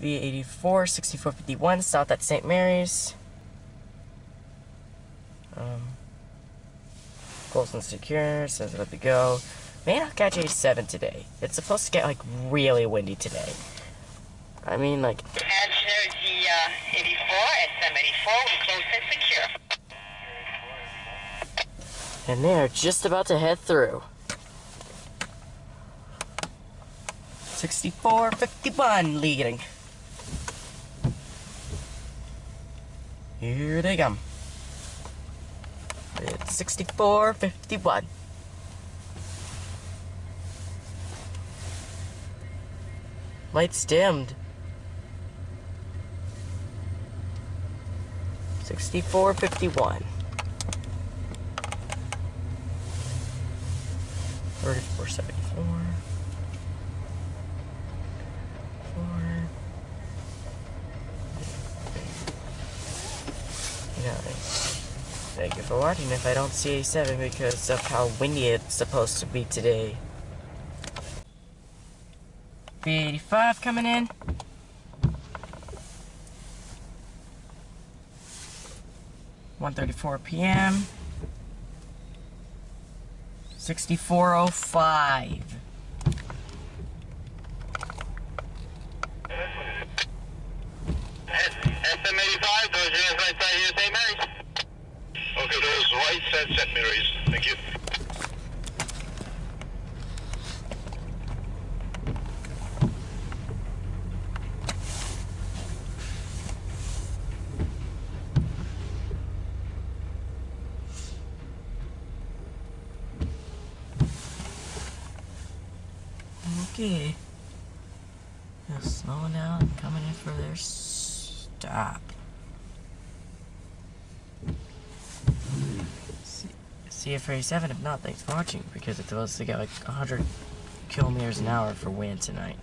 V84, 6451, south at St. Mary's. Um, and Secure says let me go. May not catch 87 today. It's supposed to get like really windy today. I mean, like, Energy uh, 84, SM84, we close and secure. and they're just about to head through. 6451 leading. Here they come. It's 6451. Lights dimmed. 6451. 3474. Four. Nine. Thank you for watching if I don't see a 7 because of how windy it's supposed to be today. B85 coming in. One thirty-four PM. Sixty-four oh five. SM85, those units right side here, St. Mary's. Okay, those right side St. Mary's. Thank you. Okay. They're slowing down and coming in for their stop. See, see you for 87. If not, thanks for watching because it's supposed to get like 100 kilometers an hour for wind tonight.